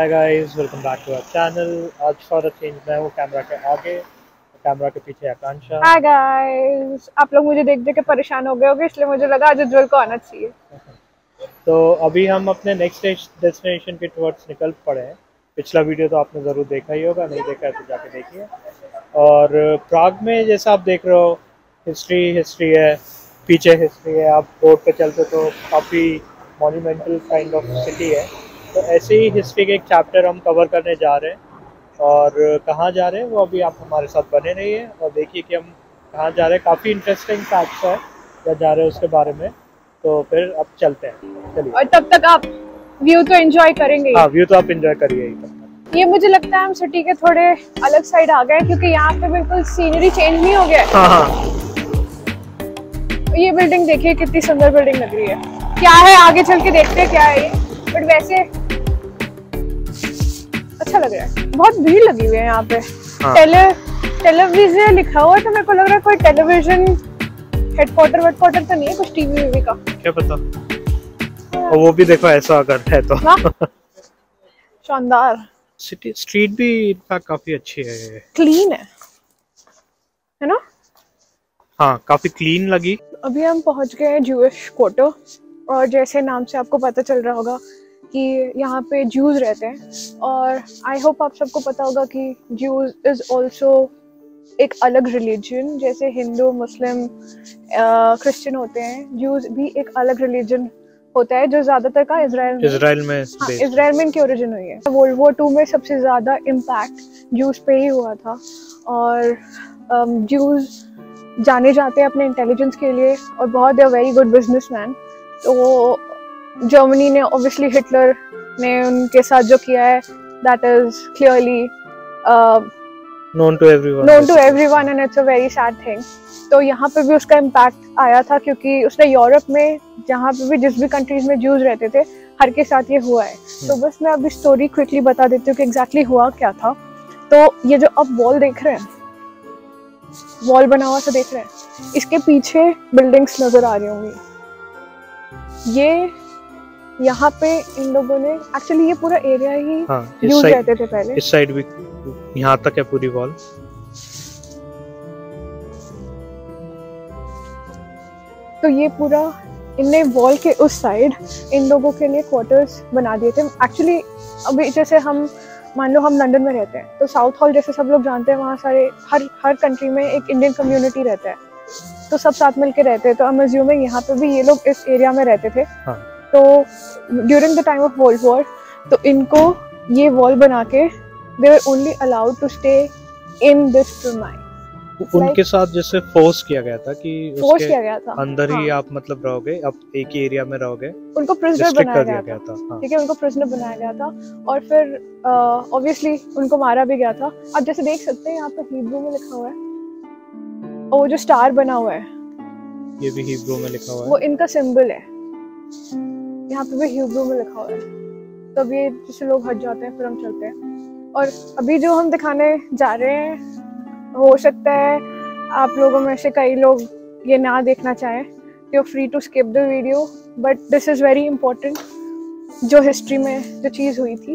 Hi guys welcome back to our channel आज for a change मैं हूँ camera के आगे। कैमरा के पीछे आकांक्षा हाय गाइस आप लोग मुझे देख देख के परेशान हो गए होगे इसलिए मुझे लगा आज उज्जवल को आना चाहिए। तो अभी हम अपने नेक्स्ट डेस्टिनेशन के टुवर्ड्स निकल पड़े हैं। पिछला वीडियो तो आपने ज़रूर देखा ही होगा नहीं देखा है तो जाके देखिए। और प्राग में जैसा आप देख रहे हो हिस्ट्री हिस्ट्री है पीछे हिस्ट्री है। आप रोड पे चलते तो काफ़ी मोन्यूमेंटल काइंड ऑफ़ सिटी है। तो ऐसे ही हिस्ट्री के एक चैप्टर हम कवर करने जा रहे हैं। और कहाँ जा रहे हैं वो अभी आप हमारे साथ बने रहिए और देखिए कि हम कहाँ जा रहे हैं। काफ़ी इंटरेस्टिंग फैक्ट्स है क्या जा रहे हैं उसके बारे में। तो फिर अब चलते हैं। चलिए। और तब तक आप व्यू तो एंजॉय करेंगे हाँ। व्यू तो आप इंजॉय करिए ये मुझे लगता है हम सिटी के थोड़े अलग साइड आ गए क्योंकि यहाँ पे बिल्कुल सीनरी चेंज नहीं हो गया हाँ। हाँ ये बिल्डिंग देखिए कितनी सुंदर बिल्डिंग लग रही है। क्या है? आगे चल के देखते हैं क्या है ये। बट वैसे अच्छा लग रहा है। बहुत भीड़ लगी हुई है यहाँ पे। हाँ। टेले टेलीविज़न लिखा हुआ है तो मेरे को लग रहा है कोई टेलीविज़न हेडक्वार्टर वेडक्वार्टर तो नहीं है कुछ टीवी वीवी का। क्या पता? और वो भी देखो ऐसा अगर है तो। शानदार। सिटी स्ट्रीट भी इनफैक्ट काफ़ी अच्छी है। क्लीन है। है ना? हाँ काफ़ी क्लीन लगी। अभी हम पहुँच गए हैं जूश क्वार्टर और जैसे नाम से आपको पता चल रहा होगा कि यहाँ पे जूज रहते हैं। और आई होप आप सबको पता होगा कि जूज इज़ ऑल्सो एक अलग रिलीजन जैसे हिंदू मुस्लिम क्रिश्चियन होते हैं। जूज भी एक अलग रिलीजन होता है जो ज़्यादातर का इसराइल में इसराइल में हाँ, इसराइल में इनकी ओरिजिन हुई है। वर्ल्ड वॉर टू में सबसे ज़्यादा इम्पैक्ट जूस पे ही हुआ था। और जूस जाने जाते हैं अपने इंटेलिजेंस के लिए और बहुत दे वेरी गुड बिजनेसमैन तो जर्मनी ने ऑब्वियसली हिटलर ने उनके साथ जो किया है that is clearly known to everyone known to everyone and it's a very sad thing. तो यहाँ पे भी उसका इम्पैक्ट आया था क्योंकि उसने यूरोप में जहाँ पे भी जिस भी कंट्रीज़ में जूस रहते थे हर के साथ ये हुआ है। तो बस मैं अभी स्टोरी क्विकली बता देती हूँ कि एग्जैक्टली हुआ क्या था। तो ये जो अब वॉल देख रहे हैं वॉल बना हुआ सा देख रहे हैं इसके पीछे बिल्डिंग्स नज़र आ रही होंगी। ये यहाँ पे इन लोगों ने एक्चुअली ये पूरा एरिया ही हाँ इस रहते थे पहले। इस साइड भी यहाँ तक है पूरी वॉल तो ये पूरा इनने वॉल के उस साइड इन लोगों के लिए क्वार्टर्स बना दिए थे। एक्चुअली अभी जैसे हम मान लो हम लंदन में रहते हैं तो साउथ हॉल जैसे सब लोग जानते हैं वहाँ सारे हर हर कंट्री में एक इंडियन कम्युनिटी रहता है। तो सब साथ मिल के रहते हैं। तो अज्यूमिंग यहाँ पे भी ये लोग इस एरिया में रहते थे। हाँ। तो during the time of world war तो इनको ये वॉल बना के they were only allowed to stay in this premise उनके साथ जैसे फोर्स किया गया था कि फोर्स किया गया था। अंदर हाँ. ही। हाँ। आप मतलब रहोगे अब एक ही एरिया में रहोगे उनको प्रिजनर बनाया दिया गया गया था। हाँ। ठीक है उनको प्रिजनर बनाया गया था। और फिर ऑब्वियसली उनको मारा भी गया था। आप जैसे देख सकते हैं यहाँ पे हिब्रू में लिखा हुआ है। और वो जो स्टार बना हुआ है ये भी हिब्रू में लिखा हुआ है। वो इनका सिंबल है। यहाँ पे भी हिब्रू में लिखा हुआ है। तब ये जैसे लोग हट जाते हैं, फिर हम चलते हैं। और अभी जो हम दिखाने जा रहे हैं, हो सकता है आप लोगों में से कई लोग ये ना देखना चाहें you free to skip the video but this is very important जो हिस्ट्री में जो चीज़ हुई थी।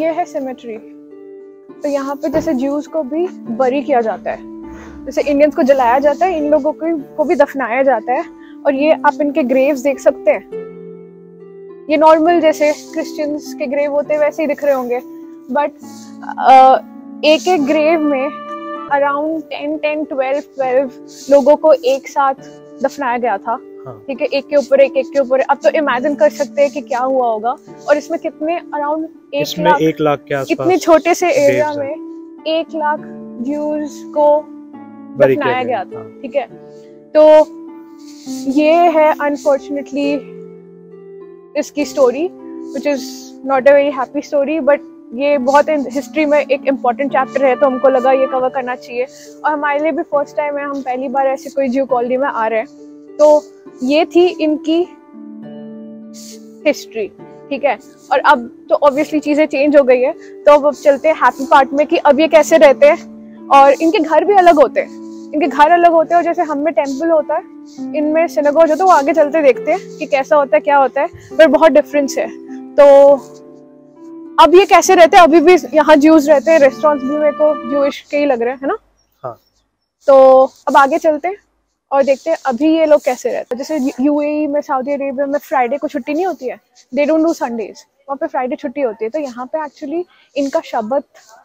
ये है सिमेट्री तो यहाँ पे जैसे ज्यूज को भी बरी किया जाता है। जैसे इंडियंस को जलाया जाता है, इन लोगों को भी दफनाया जाता है। और ये आप इनके ग्रेव्स देख सकते हैं। ये नॉर्मल जैसे क्रिश्चियंस के ग्रेव होते हैं वैसे ही दिख रहे होंगे। बट एक एक ग्रेव में around ten ten twelve twelve लोगों को एक साथ दफनाया गया था। हाँ। ठीक है? एक के ऊपर एक एक के ऊपर। अब तो इमेजिन कर सकते हैं कि क्या हुआ होगा। और इसमें कितने अराउंड एक लाख एक लाख के इतने छोटे से एरिया में एक लाख ज्यूज को दफनाया गया गया था। ठीक है? तो ये है अनफॉर्चुनेटली इसकी story which is not a very happy story but ये बहुत हिस्ट्री में एक इंपॉर्टेंट चैप्टर है तो हमको लगा ये कवर करना चाहिए। और हमारे लिए भी फ़र्स्ट टाइम है, हम पहली बार ऐसे कोई जियो कॉलोनी में आ रहे हैं। तो ये थी इनकी हिस्ट्री ठीक है? और अब तो ऑब्वियसली चीज़ें चेंज हो गई है तो अब अब चलते हैं हैप्पी पार्ट में कि अब ये कैसे रहते हैं, और इनके घर भी अलग होते हैं। इनके घर अलग होते हैं और जैसे हम में टेंपल होता है इनमें सिनेगोज होता है वो आगे चलते देखते हैं कि कैसा होता है क्या होता है पर बहुत डिफरेंस है। तो अब ये कैसे रहते हैं? अभी भी यहाँ ज्यूज रहते हैं रेस्टोरेंट्स भी मेरे को ज्यूइश के ही लग रहे हैं है ना? हाँ। तो अब आगे चलते हैं और देखते हैं अभी ये लोग कैसे रहते हैं। जैसे यूएई में सऊदी अरेबिया में फ्राइडे को छुट्टी नहीं होती है। दे डोंट डू संडेज वहाँ पे फ्राइडे छुट्टी होती है। तो यहाँ पे एक्चुअली इनका शब्द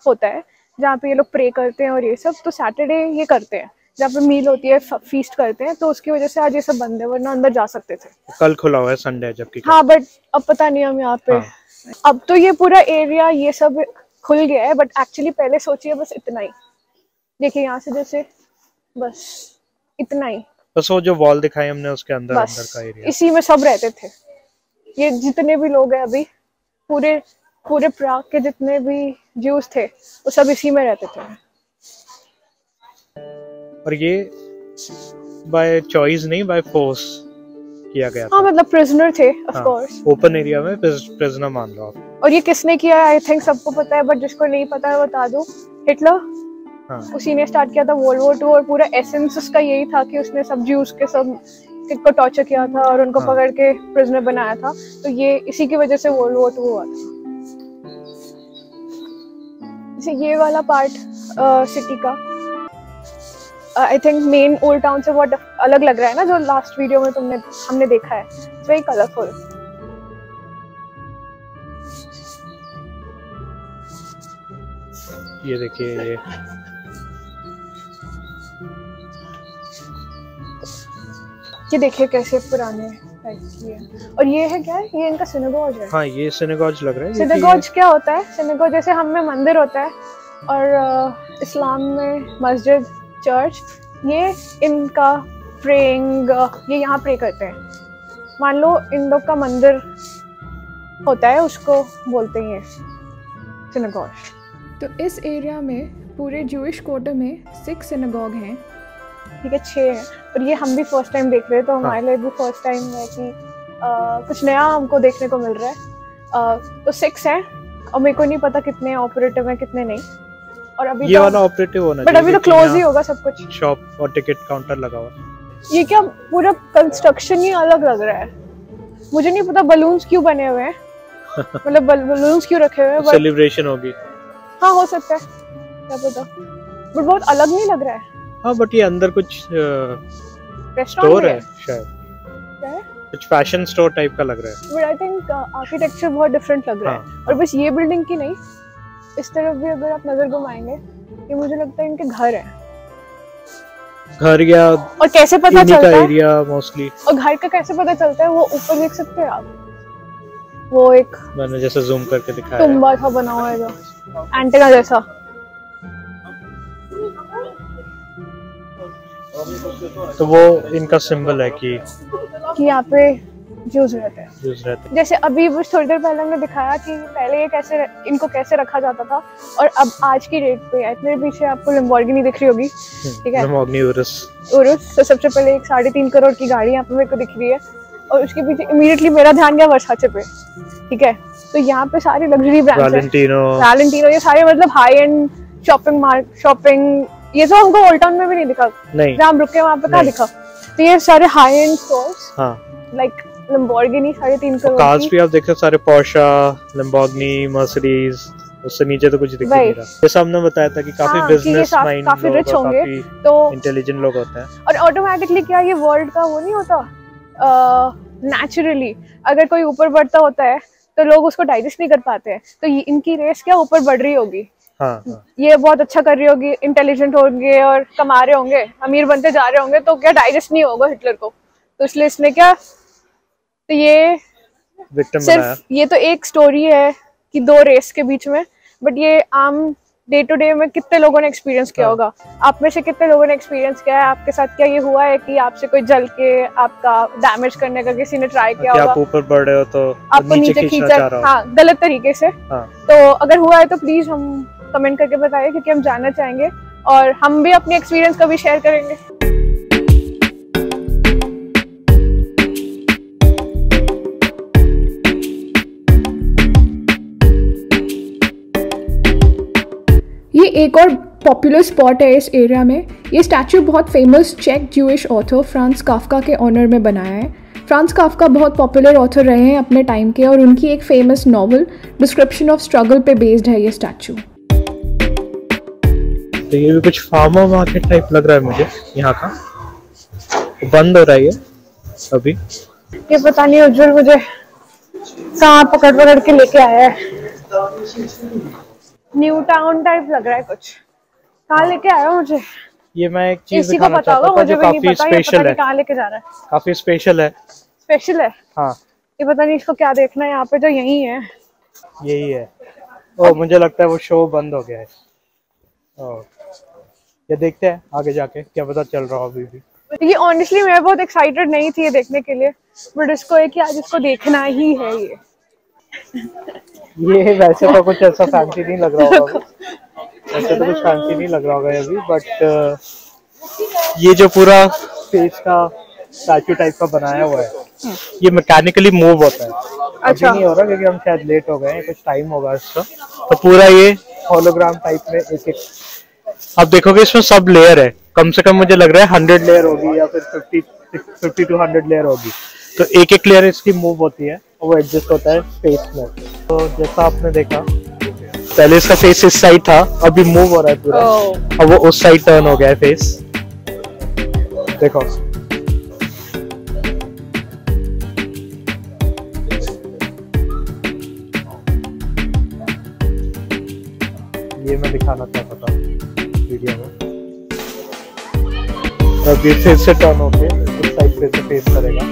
होता है। जहाँ पे ये लोग प्रे करते हैं और ये सब तो सैटरडे ये करते हैं। जहाँ पे मील होती है फीस्ट करते हैं तो उसकी वजह से आज ये सब बंद है वरना अंदर जा सकते थे। कल खुला हुआ है संडे जबकि हाँ बट अब पता नहीं हम यहाँ पे। हाँ। अब तो ये पूरा एरिया ये सब खुल गया है बट एक्चुअली पहले सोचिए बस इतना ही। देखिए यहाँ से जैसे बस इतना ही। बस वो जो वॉल दिखाई हमने उसके अंदर अंदर का एरिया इसी में सब रहते थे। ये जितने भी लोग हैं अभी पूरे पूरे प्राग के जितने भी ज्यूस थे वो सब इसी में रहते थे। और ये बाय चॉइस नहीं बाय फोर्स किया गया हाँ मतलब प्रिजनर थे ऑफ़। कोर्स ओपन एरिया में प्रिजनर मान लो आप। और ये किसने किया आई थिंक सबको पता है बट जिसको नहीं पता है बता दूँ। हिटलर हाँ। उसी ने स्टार्ट किया था वर्ल्ड वॉर टू और पूरा एसेंस उसका यही था कि उसने सब ज्यूस के सबको टॉर्चर किया था और उनको हाँ। पकड़ के प्रिजनर बनाया था। तो ये इसी की वजह से वर्ल्ड वॉर टू हुआ था। जैसे ये वाला पार्ट सिटी का I think main old town से बहुत अलग लग रहा है ना जो लास्ट वीडियो में तुमने हमने देखा है। इट्स वेरी कलरफुल ये देखिए ये। ये देखिए कैसे पुराने है। और ये है क्या? है ये इनका सिनेगॉज है? हाँ ये सिनेगॉज लग रहा है सिनेगॉज क्या होता है? सिनेगॉज जैसे हम में मंदिर होता है और इस्लाम में मस्जिद चर्च ये इनका प्रेइंग ये यहाँ प्रे करते हैं। मान लो इन लोग का मंदिर होता है उसको बोलते हैं सिनेगॉज तो इस एरिया में पूरे जूइश क्वार्टर में सिक्स सिनेगॉग हैं। ठीक है छः है। और ये हम भी फ़र्स्ट टाइम देख रहे हैं तो हमारे लिए भी फ़र्स्ट टाइम है कि कुछ नया हमको देखने को मिल रहा है। तो सिक्स है और मेरे को नहीं पता कितने ऑपरेटिव हैं कितने नहीं। और अभी ये तो वाला ऑपरेटिव होना बट अभी तो क्लोज ही होगा सब कुछ। शॉप और टिकट काउंटर लगा हुआ। ये क्या पूरा कंस्ट्रक्शन ही अलग लग रहा है? मुझे नहीं पता बलून्स क्यों बने हुए हैं। मतलब बलून्स क्यों रखे हुए हैं सेलिब्रेशन होगी। हाँ हो सकता है। क्या पता। बट बहुत अलग नहीं लग रहा है। हाँ बट ये अंदर कुछ स्टोर है शायद। कुछ फ़ैशन स्टोर टाइप का लग रहा है। बट आई थिंक आर्किटेक्चर बहुत डिफरेंट लग रहा है। हाँ, और बस ये बिल्डिंग की नहीं इस तरफ़ भी अगर आप नज़र घुमाएँगे ये मुझे लगता है इनके घर है। घर या और कैसे पता चलता है? एरिया मोस्टली और घर का कैसे पता चलता है? वो ऊपर देख सकते हैं आप। वो एक मैंने जैसे जूम करके दिखाया तुम्बा सा बना हुआ है जो। एंटेना जैसा। तो वो इनका सिंबल है कि कि यहाँ पे जूस रहते हैं। यूज़ रहते हैं। जैसे अभी कुछ थोड़ी देर पहले हमने दिखाया कि पहले ये कैसे इनको कैसे रखा जाता था और अब आज की डेट पे मेरे पीछे आपको लम्बोर्गिनी दिख रही होगी ठीक है? Urus उरुस तो सबसे पहले एक साढ़े तीन करोड़ की गाड़ी यहाँ पे मेरे को दिख रही है और उसके पीछे इमीडिएटली मेरा ध्यान गया वर्साचे पे ठीक है? तो यहाँ पे सारी लग्जरी ब्रांड्स वैलेंटिनो ये सारे मतलब high end shopping mark shopping ये तो हमको ओल्ड टाउन में भी नहीं दिखा। नहीं। जहाँ हम रुके वहाँ पे कहाँ। दिखा। तो ये सारे हाई एंड स्टोर्स हाँ। लाइक लम्बोर्गिनी साढ़े तीन करोड़ कार्स भी आप देखे सारे पोर्शा Lamborghini Mercedes उससे नीचे तो कुछ दिख नहीं रहा। जैसे हमने बताया था कि काफ़ी हाँ, कि ये बिज़नेस माइंड काफ़ी और होंगे। तो इंटेलिजेंट लोग होते हैं। और ऑटोमेटिकली क्या ये वर्ल्ड का वो नहीं होता? नेचुरली अगर कोई ऊपर बढ़ता होता है तो लोग उसको डाइजेस्ट नहीं कर पाते हैं। तो इनकी रेस क्या ऊपर बढ़ रही होगी? हाँ हाँ। ये बहुत अच्छा कर रही होगी इंटेलिजेंट होंगे और कमा रहे होंगे अमीर बनते जा रहे होंगे तो क्या डाइजेस्ट नहीं होगा हिटलर को? तो इसलिए इसने क्या तो ये सिर्फ़ ये तो एक स्टोरी है कि दो रेस के बीच में बट ये आम डे टू डे में कितने लोगों ने एक्सपीरियंस किया हाँ। होगा? आप में से कितने लोगों ने एक्सपीरियंस किया है? आपके साथ क्या ये हुआ है कि आपसे कोई जल के आपका डैमेज करने का किसी ने ट्राई किया होगा आप ऊपर बढ़ रहे हो तो आपको नीचे खींचा हाँ। गलत तरीके से। हाँ। तो अगर हुआ है तो प्लीज़ हम कमेंट करके बताइए, क्योंकि हम जानना चाहेंगे और हम भी अपने एक्सपीरियंस कभी शेयर करेंगे। ये एक और पॉपुलर स्पॉट है इस एरिया में। ये स्टैचू बहुत फ़ेमस चेक ज्यूइश ऑथर फ्रांस काफका के ऑनर में बनाया है। फ्रांस काफका बहुत पॉपुलर ऑथर रहे हैं अपने टाइम के और उनकी एक famous novel description of struggle पे बेस्ड है ये स्टैचू तो ये भी कुछ फार्मर मार्केट टाइप लग रहा है मुझे यहाँ का। तो बंद हो रहा है ये अभी। ये पता नहीं उज्जवल मुझे कहाँ पकड़ पकड़ के लेके आया है। न्यू टाउन टाइप लग रहा है कुछ। कहाँ लेके आया मुझे? ये मैं एक चीज़ इसी को चाहता था मुझे भी नहीं काफ़ी पता स्पेशल है। कहाँ लेके जा रहा है। काफ़ी स्पेशल है। स्पेशल है? हाँ। ये पता नहीं इसको क्या देखना है यहाँ पे जो यही है। यही है। ओ मुझे लगता है वो शो बंद हो गया है। ओ ये देखते हैं आगे जाके क्या पता चल रहा हो अभी भी। ये ऑनेस्टली मैं बहुत एक्साइटेड नहीं थी ये देखने के लिए बट इसको एक आज इसको देखना ही है ये। ये वैसे तो कुछ ऐसा फैंसी नहीं लग रहा होगा। वैसे तो कुछ फैंसी नहीं लग रहा होगा अभी बट ये जो पूरा फेस का स्टैचू टाइप का बनाया हुआ है ये मैकेनिकली मूव होता है। अभी अच्छा। नहीं हो रहा क्योंकि हम शायद लेट हो गए हैं कुछ टाइम होगा इसका। तो पूरा ये होलोग्राम टाइप में एक एक अब देखोगे इसमें सब लेयर है। कम से कम मुझे लग रहा है हंड्रेड लेयर होगी या फिर fifty fifty two hundred layer होगी। तो एक एक लेयर इसकी मूव होती है और वो एडजस्ट होता है फेस में। तो जैसा आपने देखा पहले इसका फेस इस साइड था अभी मूव हो रहा है पूरा। Oh. अब वो उस साइड टर्न हो गया है फेस देखो। ये मैं दिखाना चाहता था। अब ये फिर से टर्न होके उस साइड पे से फेस करेगा।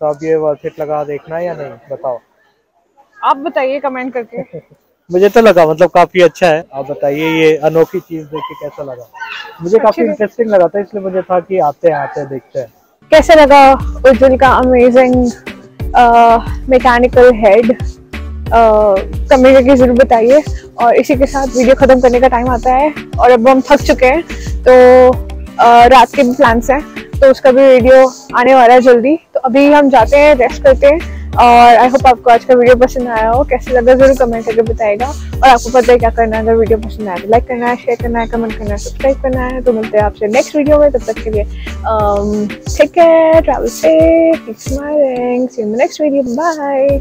तो अब ये वर्थ लगा देखना या नहीं? बताओ। आप बताइए कमेंट करके। मुझे तो लगा मतलब काफ़ी अच्छा है। आप बताइए ये अनोखी चीज़ देख के कैसा लगा? मुझे काफ़ी इंटरेस्टिंग लगा। था इसलिए मुझे था कि आते हैं आते हैं देखते हैं। कैसे लगा? उज्जवल का अमेजिंग मैकेनिकल हेड कमेंट करके ज़रूर बताइए। और इसी के साथ वीडियो खत्म करने का टाइम आता है। और अब हम थक चुके हैं तो अह, रात के भी प्लान्स हैं। तो उसका भी वीडियो आने वाला है जल्दी। तो अभी हम जाते हैं रेस्ट करते हैं। और आई होप आपको आज का वीडियो पसंद आया हो कैसे लगा ज़रूर कमेंट करके बताएगा। और आपको पता है क्या करना है अगर वीडियो पसंद आया तो लाइक करना है शेयर करना है कमेंट करना है सब्सक्राइब करना है। तो मिलते हैं आपसे नेक्स्ट वीडियो में तब तक के लिए take care travel safe keep smiling see you next video bye